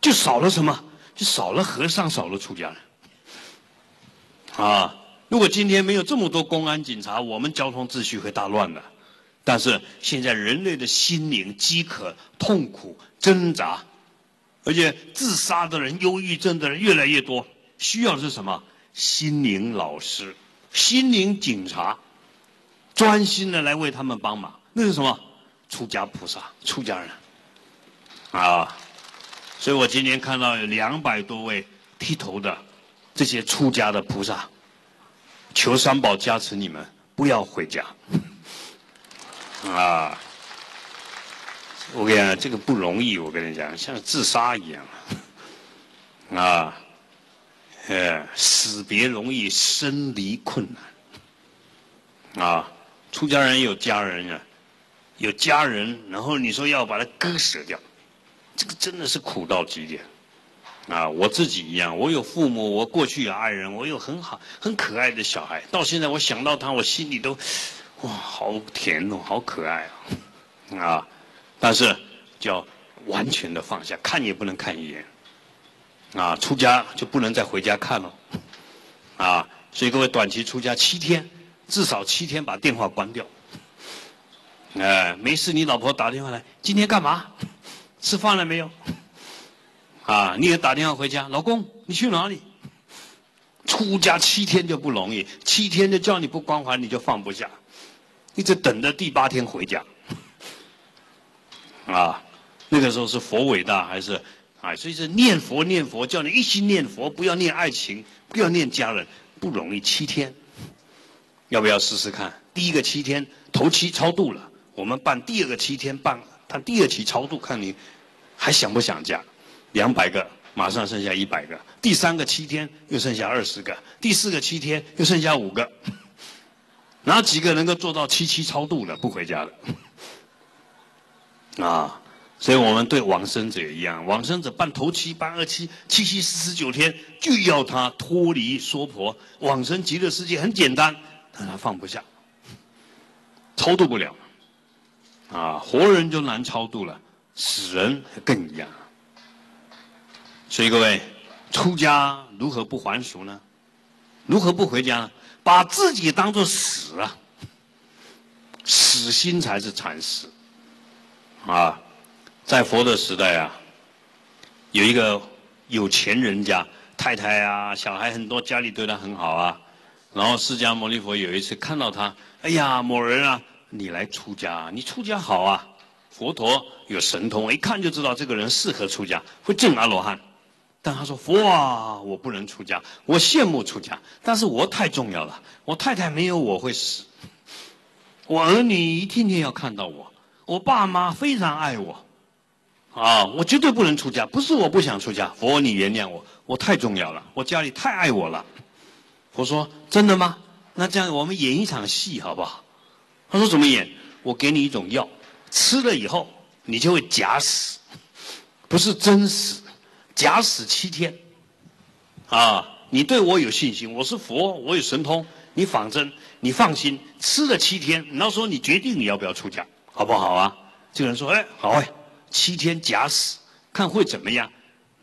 S1: 就少了什么？就少了和尚，少了出家人。啊！如果今天没有这么多公安警察，我们交通秩序会大乱的。但是现在人类的心灵饥渴、痛苦、挣扎，而且自杀的人、忧郁症的人越来越多，需要的是什么？心灵老师、心灵警察，专心的来为他们帮忙。那是什么？出家菩萨、出家人。啊！所以我今天看到有两百多位剃头的这些出家的菩萨，求三宝加持你们，不要回家。*laughs* 啊，我跟你讲，这个不容易。我跟你讲，像自杀一样 *laughs* 啊，呃，死别容易，生离困难啊。出家人有家人啊，有家人，然后你说要把它割舍掉，这个真的是苦到极点啊。我自己一样，我有父母，我过去有爱人，我有很好很可爱的小孩，到现在我想到他，我心里都哇，好甜哦，好可爱啊啊！但是。叫完全的放下，看也不能看一眼，啊，出家就不能再回家看了，啊，所以各位短期出家七天，至少七天把电话关掉，哎，没事，你老婆打电话来，今天干嘛？吃饭了没有？啊，你也打电话回家，老公你去哪里？出家七天就不容易，七天就叫你不关怀你就放不下，一直等着第八天回家，啊。那个时候是佛伟大还是啊？所以是念佛念佛，叫你一心念佛，不要念爱情，不要念家人，不容易。七天，要不要试试看？第一个七天头七超度了，我们办第二个七天办，他第二期超度，看你还想不想家？两百个，马上剩下一百个。第三个七天又剩下二十个，第四个七天又剩下五个。*laughs* 哪几个能够做到七七超度的不回家的？*laughs* 啊？所以我们对往生者也一样，往生者办头七、办二七、七七四十九天，就要他脱离娑婆，往生极乐世界很简单，但他放不下，*laughs* 超度不了，啊，活人就难超度了，死人更一样。所以各位，出家如何不还俗呢？如何不回家呢？把自己当做死啊，死心才是禅师，啊。在佛的时代啊，有一个有钱人家，太太啊，小孩很多，家里对他很好啊。然后释迦牟尼佛有一次看到他，哎呀，某人啊，你来出家，你出家好啊。佛陀有神通，一看就知道这个人适合出家，会证阿罗汉。但他说：“佛啊，我不能出家，我羡慕出家，但是我太重要了，我太太没有我会死，我儿女一天天要看到我，我爸妈非常爱我。”啊，我绝对不能出家，不是我不想出家，佛你原谅我，我太重要了，我家里太爱我了。佛说真的吗？那这样我们演一场戏好不好？他说怎么演？我给你一种药，吃了以后你就会假死，不是真死，假死七天。啊，你对我有信心，我是佛，我有神通，你仿真，你放心，吃了七天，然后说你决定你要不要出家，好不好啊？这个人说，哎，好哎。七天假死，看会怎么样？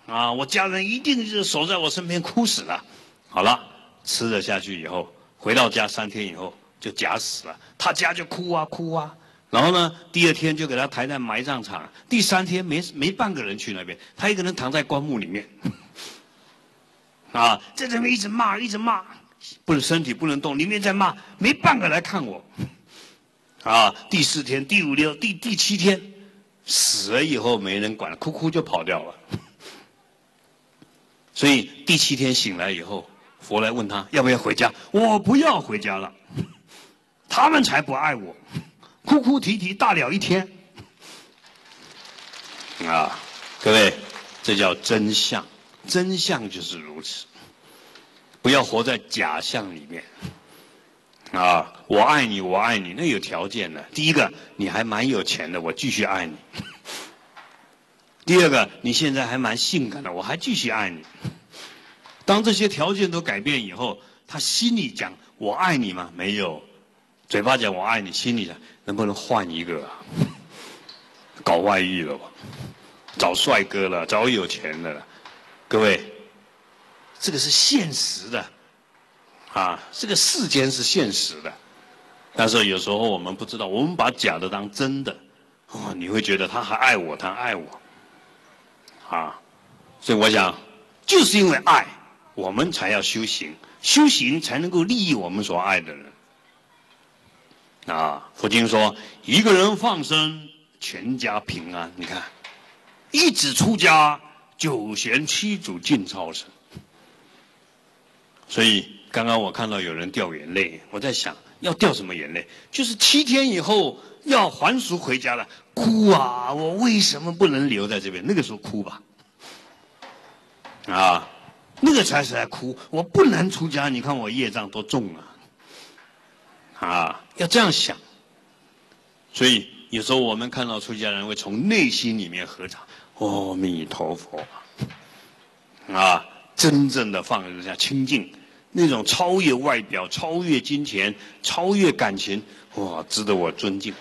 S1: 啊，我家人一定是守在我身边，哭死了。好了，吃了下去以后，回到家三天以后就假死了。他家就哭啊哭啊。然后呢，第二天就给他抬在埋葬场。第三天没没半个人去那边，他一个人躺在棺木里面。*laughs* 啊，在这边一直骂，一直骂，不能身体不能动，里面在骂，没半个来看我。*laughs* 啊，第四天、第五六、第第七天。死了以后没人管，哭哭就跑掉了。*laughs* 所以第七天醒来以后，佛来问他要不要回家，我不要回家了，他们才不爱我，哭哭啼啼大了一天。啊，各位，这叫真相，真相就是如此，不要活在假象里面。啊，我爱你，我爱你，那有条件的。第一个，你还蛮有钱的，我继续爱你；第二个，你现在还蛮性感的，我还继续爱你。当这些条件都改变以后，他心里讲“我爱你”吗？没有，嘴巴讲“我爱你”，心里想能不能换一个？搞外遇了吧？找帅哥了，找有钱的了？各位，这个是现实的。啊，这个世间是现实的，但是有时候我们不知道，我们把假的当真的，哦，你会觉得他还爱我，他爱我，啊，所以我想，就是因为爱，我们才要修行，修行才能够利益我们所爱的人。啊，佛经说，一个人放生，全家平安。你看，一子出家，九贤七祖尽超生。所以。刚刚我看到有人掉眼泪，我在想，要掉什么眼泪？就是七天以后要还俗回家了，哭啊！我为什么不能留在这边？那个时候哭吧，啊，那个才是在哭。我不能出家，你看我业障多重啊！啊，要这样想。所以有时候我们看到出家人会从内心里面合掌，阿弥陀佛，啊，真正的放下清净。那种超越外表、超越金钱、超越感情，哇，值得我尊敬。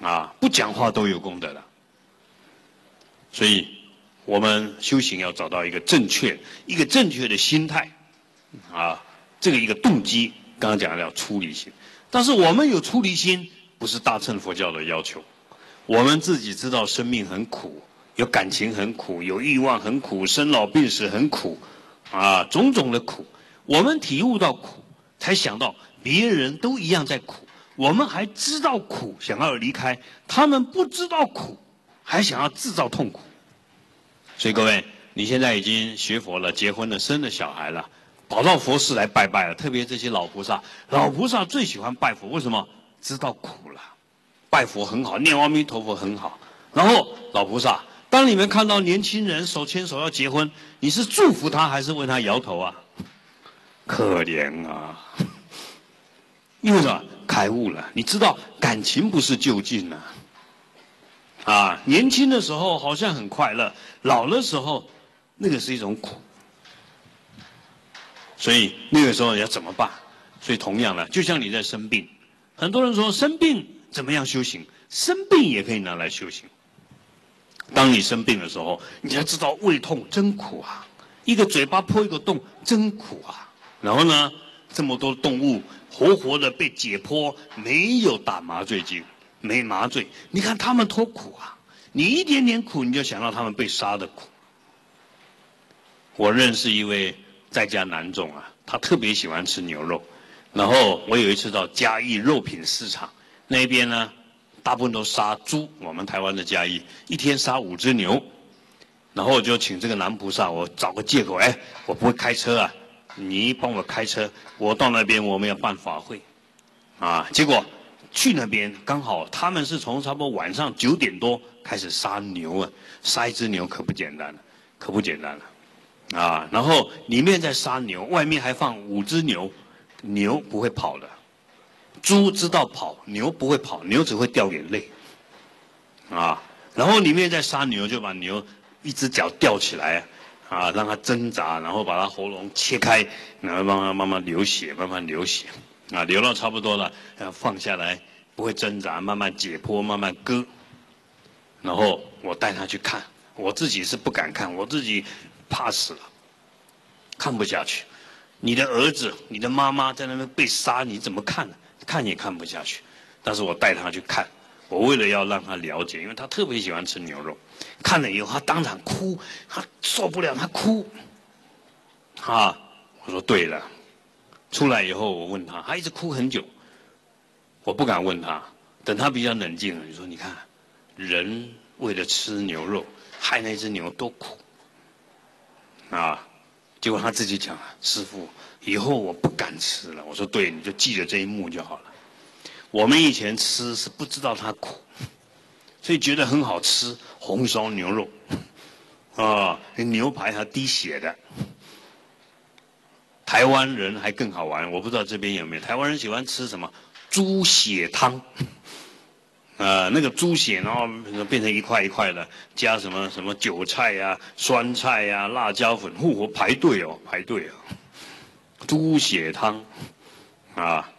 S1: 啊，不讲话都有功德的。所以，我们修行要找到一个正确、一个正确的心态，啊，这个一个动机。刚刚讲的要出离心，但是我们有出离心，不是大乘佛教的要求。我们自己知道生命很苦，有感情很苦，有欲望很苦，生老病死很苦。啊，种种的苦，我们体悟到苦，才想到别人都一样在苦，我们还知道苦，想要离开；他们不知道苦，还想要制造痛苦。所以各位，你现在已经学佛了，结婚了，生了小孩了，跑到佛寺来拜拜了。特别这些老菩萨，老菩萨最喜欢拜佛，为什么？知道苦了，拜佛很好，念阿弥陀佛很好。然后老菩萨。当你们看到年轻人手牵手要结婚，你是祝福他还是为他摇头啊？可怜啊！因为什么？开悟了，你知道感情不是就近啊。啊，年轻的时候好像很快乐，老的时候那个是一种苦。所以那个时候要怎么办？所以同样的，就像你在生病，很多人说生病怎么样修行？生病也可以拿来修行。当你生病的时候，你才知道胃痛真苦啊！一个嘴巴破一个洞真苦啊！然后呢，这么多动物活活的被解剖，没有打麻醉剂，没麻醉，你看他们多苦啊！你一点点苦，你就想到他们被杀的苦。我认识一位在家男众啊，他特别喜欢吃牛肉，然后我有一次到嘉义肉品市场那边呢。大部分都杀猪，我们台湾的嘉义一天杀五只牛，然后我就请这个男菩萨，我找个借口，哎，我不会开车啊，你帮我开车，我到那边我们要办法会，啊，结果去那边刚好他们是从差不多晚上九点多开始杀牛啊，杀一只牛可不简单了，可不简单了，啊，然后里面在杀牛，外面还放五只牛，牛不会跑的。猪知道跑，牛不会跑，牛只会掉眼泪，啊！然后里面在杀牛，就把牛一只脚吊起来，啊，让它挣扎，然后把它喉咙切开，然后慢慢慢慢流血，慢慢流血，啊，流到差不多了，然后放下来，不会挣扎，慢慢解剖，慢慢割，然后我带他去看，我自己是不敢看，我自己怕死了，看不下去。你的儿子，你的妈妈在那边被杀，你怎么看呢？看也看不下去，但是我带他去看，我为了要让他了解，因为他特别喜欢吃牛肉，看了以后他当场哭，他受不了，他哭，啊，我说对了，出来以后我问他，他一直哭很久，我不敢问他，等他比较冷静了，你说你看，人为了吃牛肉，害那只牛多苦，啊，结果他自己讲，师傅。以后我不敢吃了。我说对，你就记着这一幕就好了。我们以前吃是不知道它苦，所以觉得很好吃，红烧牛肉，啊，牛排还滴血的。台湾人还更好玩，我不知道这边有没有。台湾人喜欢吃什么猪血汤，啊，那个猪血然后变成一块一块的，加什么什么韭菜呀、酸菜呀、辣椒粉，嚯，我排队哦，排队啊。*laughs* 猪血汤，啊！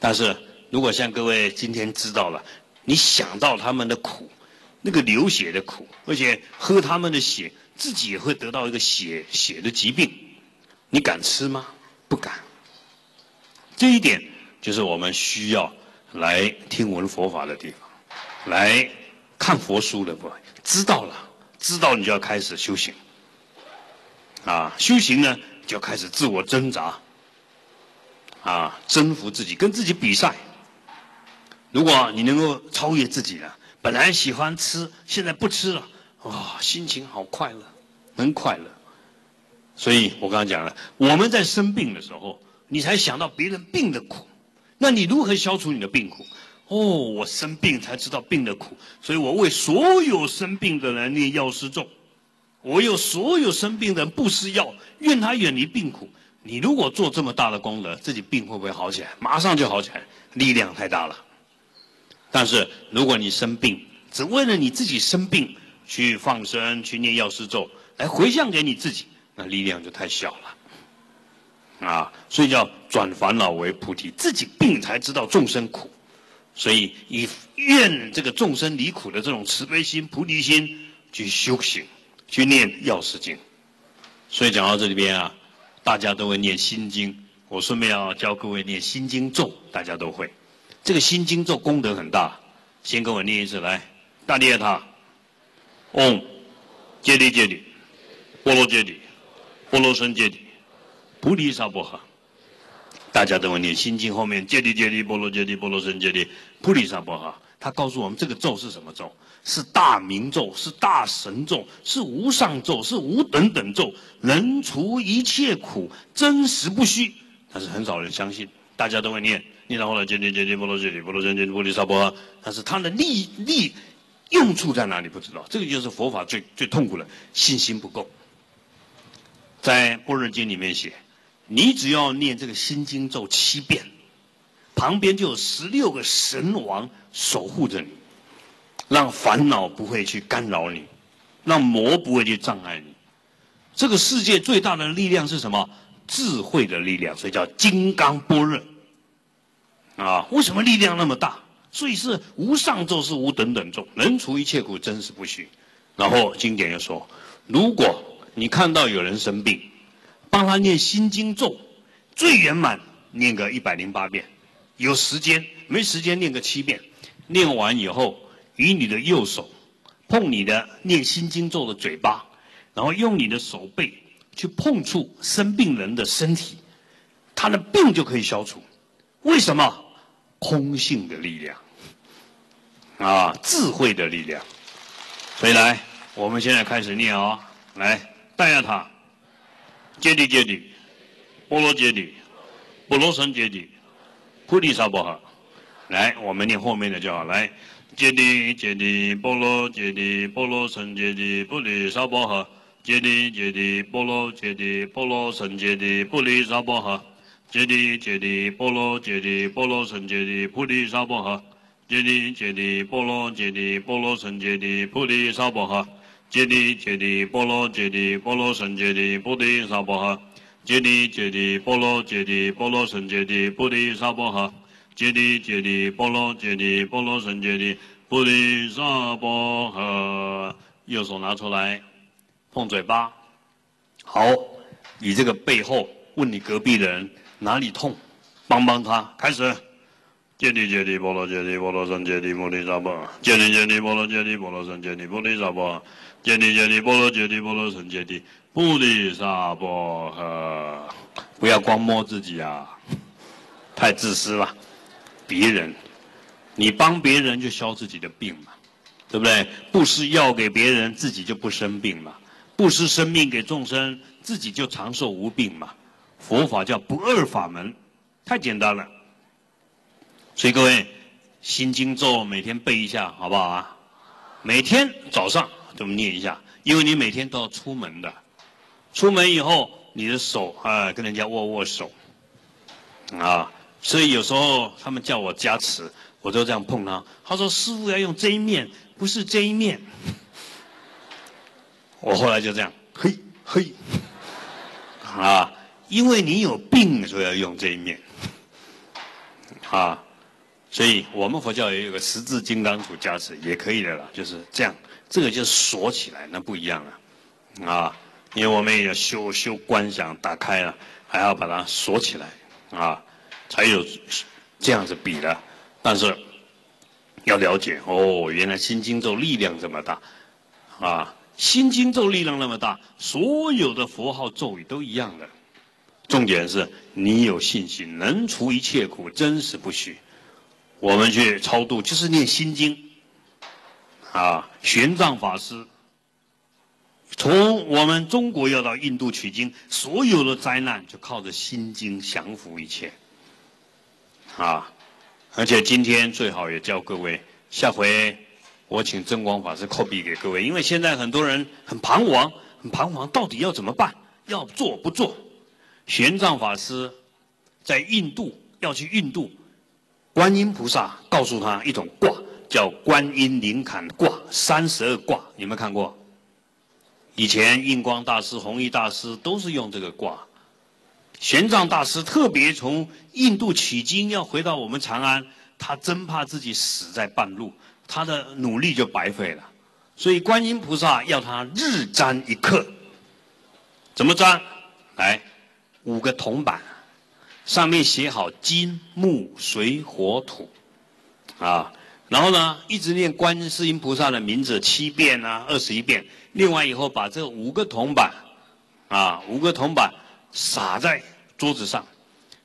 S1: 但是如果像各位今天知道了，你想到他们的苦，那个流血的苦，而且喝他们的血，自己也会得到一个血血的疾病，你敢吃吗？不敢。这一点就是我们需要来听闻佛法的地方，来看佛书的不。知道了，知道你就要开始修行。啊，修行呢？就开始自我挣扎，啊，征服自己，跟自己比赛。如果你能够超越自己了，本来喜欢吃，现在不吃了，哇，心情好快乐，很快乐。所以我刚刚讲了，我们在生病的时候，你才想到别人病的苦，那你如何消除你的病苦？哦，我生病才知道病的苦，所以我为所有生病的人念药师咒。我有所有生病的人不施药，愿他远离病苦。你如果做这么大的功德，自己病会不会好起来？马上就好起来，力量太大了。但是如果你生病，只为了你自己生病去放生、去念药师咒来回向给你自己，那力量就太小了。啊，所以叫转烦恼为菩提，自己病才知道众生苦，所以以愿这个众生离苦的这种慈悲心、菩提心去修行。去念药师经，所以讲到这里边啊，大家都会念心经。我顺便要教各位念心经咒，大家都会。这个心经咒功德很大，先跟我念一次来。大利他，嗡，揭谛揭谛，波罗揭谛，波罗僧揭谛，菩提萨婆诃。大家都会念心经后面揭谛揭谛，波罗揭谛，波罗僧揭谛，菩提萨婆诃。他告诉我们这个咒是什么咒？是大明咒，是大神咒，是无上咒，是无等等咒，能除一切苦，真实不虚。但是很少人相信，大家都会念，念到后来，揭谛揭谛，波罗揭谛，波罗僧揭谛，菩提萨婆诃。但是它的利利用处在哪里？不知道。这个就是佛法最最痛苦的，信心不够。在般若经里面写，你只要念这个心经咒七遍，旁边就有十六个神王守护着你。让烦恼不会去干扰你，让魔不会去障碍你。这个世界最大的力量是什么？智慧的力量，所以叫金刚般若。啊，为什么力量那么大？所以是无上咒，是无等等咒，能除一切苦，真实不虚。然后经典又说，如果你看到有人生病，帮他念心经咒，最圆满念个一百零八遍，有时间没时间念个七遍，念完以后。以你的右手碰你的念心经咒的嘴巴，然后用你的手背去碰触生病人的身体，他的病就可以消除。为什么？空性的力量啊，智慧的力量。所以来，我们现在开始念啊，来，带下他，揭谛揭谛，波罗揭谛，波罗僧揭谛，菩提萨婆诃。来，我们念后面的就好。来。揭谛揭谛，波罗揭谛，波罗僧揭谛，菩提萨婆诃。揭谛揭谛，波罗揭谛，波罗僧揭谛，菩提萨婆诃。揭谛揭谛，波罗揭谛，波罗僧揭谛，菩提萨婆诃。揭谛揭谛，波罗揭谛，波罗僧揭谛，菩提萨婆诃。揭谛揭谛，波罗揭谛，波罗僧揭谛，菩提萨婆诃。揭谛揭谛，波罗揭谛，波罗僧揭谛，菩提萨婆诃。揭谛揭谛，波罗揭谛，波罗僧揭谛，菩提萨婆诃。右手拿出来，碰嘴巴。好，你这个背后问你隔壁的人哪里痛，帮帮他。开始。揭谛揭谛，波罗揭谛，波罗僧揭谛，菩提萨婆诃。揭谛揭谛，波罗揭谛，波罗僧揭谛，菩提萨婆诃。揭谛揭谛，波罗揭谛，波罗僧揭谛，菩提萨婆诃。不要光摸自己啊，太自私了。别人，你帮别人就消自己的病嘛，对不对？布施药给别人，自己就不生病嘛；布施生命给众生，自己就长寿无病嘛。佛法叫不二法门，太简单了。所以各位，心经咒每天背一下，好不好啊？每天早上这么念一下，因为你每天都要出门的。出门以后，你的手啊，跟人家握握手，啊。所以有时候他们叫我加持，我都这样碰他。他说：“师傅要用这一面，不是这一面。*laughs* ”我后来就这样，嘿嘿，*laughs* 啊，因为你有病，所以要用这一面，啊，所以我们佛教也有个十字金刚杵加持，也可以的了，就是这样，这个就锁起来，那不一样了，啊，因为我们也要修修观想，打开了，还要把它锁起来，啊。才有这样子比的，但是要了解哦，原来心经咒力量这么大啊！心经咒力量那么大，所有的佛号咒语都一样的。重点是你有信心，能除一切苦，真实不虚。我们去超度就是念心经啊！玄奘法师从我们中国要到印度取经，所有的灾难就靠着心经降服一切。啊，而且今天最好也教各位，下回我请真光法师 copy 给各位，因为现在很多人很彷徨，很彷徨，到底要怎么办？要做不做？玄奘法师在印度要去印度，观音菩萨告诉他一种卦，叫观音灵坎卦，三十二卦，有没有看过？以前印光大师、弘一大师都是用这个卦。玄奘大师特别从印度取经要回到我们长安，他真怕自己死在半路，他的努力就白费了。所以观音菩萨要他日占一刻，怎么占？来，五个铜板，上面写好金木水火土，啊，然后呢，一直念观世音菩萨的名字七遍啊，二十一遍。念完以后，把这五个铜板，啊，五个铜板撒在。桌子上，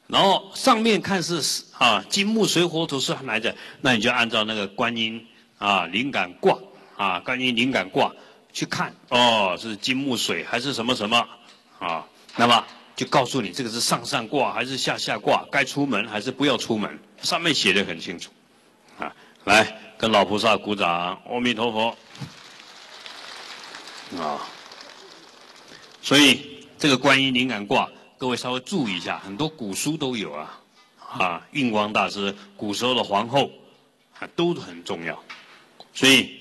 S1: 然后上面看是啊金木水火土是来着，那你就按照那个观音啊灵感卦啊观音灵感卦去看哦是金木水还是什么什么啊？那么就告诉你这个是上上卦还是下下卦，该出门还是不要出门，上面写的很清楚。来跟老菩萨鼓掌，阿弥陀佛啊。所以这个观音灵感卦。各位稍微注意一下，很多古书都有啊，啊，印光大师古时候的皇后，啊，都很重要。所以，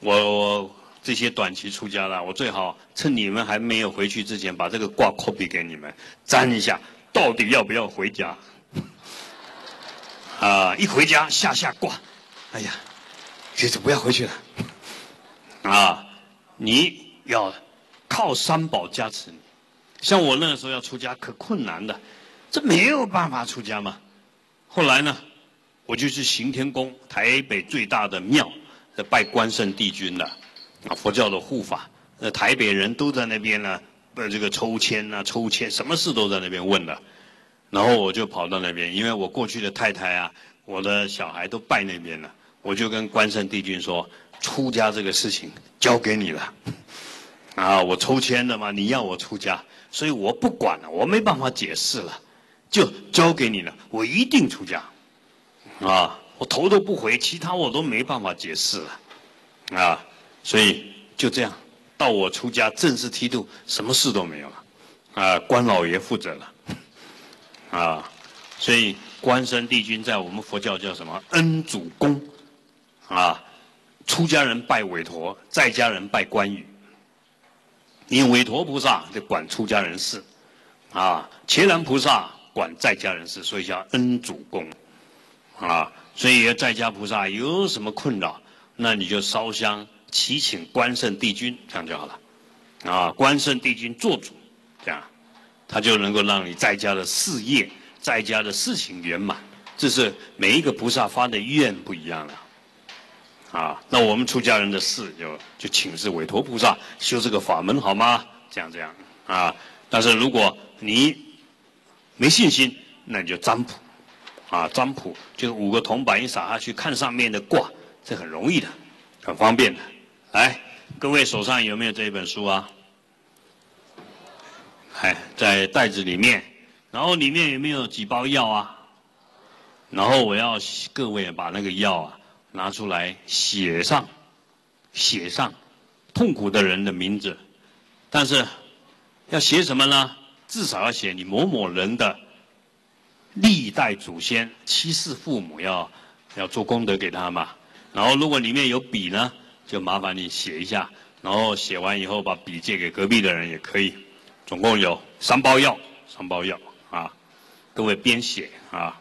S1: 我这些短期出家的，我最好趁你们还没有回去之前，把这个卦 copy 给你们，粘一下，到底要不要回家？啊，一回家下下卦，哎呀，这次不要回去了。啊，你要靠三宝加持你。像我那个时候要出家可困难的，这没有办法出家嘛。后来呢，我就去行天宫，台北最大的庙，在拜关圣帝君的，啊，佛教的护法。那台北人都在那边呢，呃，这个抽签啊，抽签，什么事都在那边问的。然后我就跑到那边，因为我过去的太太啊，我的小孩都拜那边了，我就跟关圣帝君说，出家这个事情交给你了。*laughs* 啊，我抽签的嘛，你要我出家。所以我不管了，我没办法解释了，就交给你了。我一定出家，啊，我头都不回，其他我都没办法解释了，啊，所以就这样，到我出家正式剃度，什么事都没有了，啊，关老爷负责了，*laughs* 啊，所以关圣帝君在我们佛教叫什么恩主公，啊，出家人拜韦陀，在家人拜关羽。因为韦陀菩萨就管出家人事，啊，伽蓝菩萨管在家人事，所以叫恩主公，啊，所以在家菩萨有什么困扰，那你就烧香祈请关圣帝君，这样就好了，啊，关圣帝君做主，这样，他就能够让你在家的事业、在家的事情圆满。这是每一个菩萨发的愿不一样了。啊，那我们出家人的事就就请示韦陀菩萨修这个法门好吗？这样这样啊。但是如果你没信心，那你就占卜啊，占卜就是五个铜板一撒下去，看上面的卦，这很容易的，很方便的。来，各位手上有没有这一本书啊？哎，在袋子里面，然后里面有没有几包药啊？然后我要各位把那个药啊。拿出来写上，写上痛苦的人的名字，但是要写什么呢？至少要写你某某人的历代祖先、七世父母，要要做功德给他嘛。然后如果里面有笔呢，就麻烦你写一下。然后写完以后，把笔借给隔壁的人也可以。总共有三包药，三包药啊，各位边写啊。